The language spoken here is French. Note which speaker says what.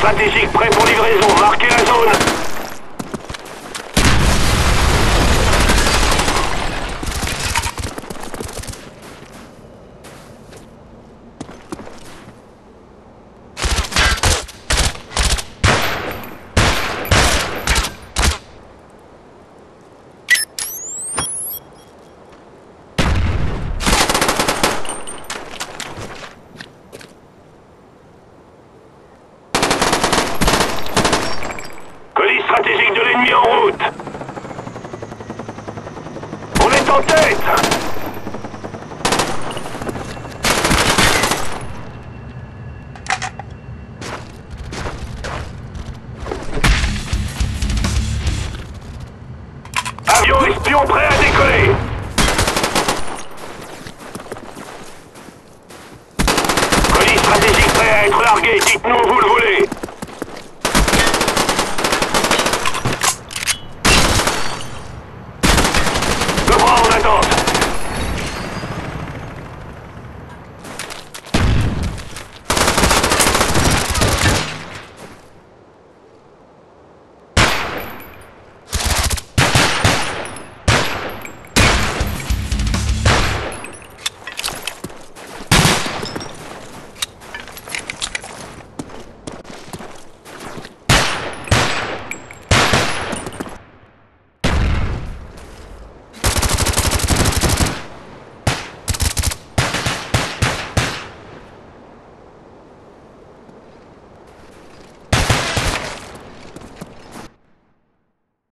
Speaker 1: stratégique prêt pour livraison, marqué En route. On est en tête. Avion espion prêt à décoller. Colis stratégique prêt à être largué, dites-nous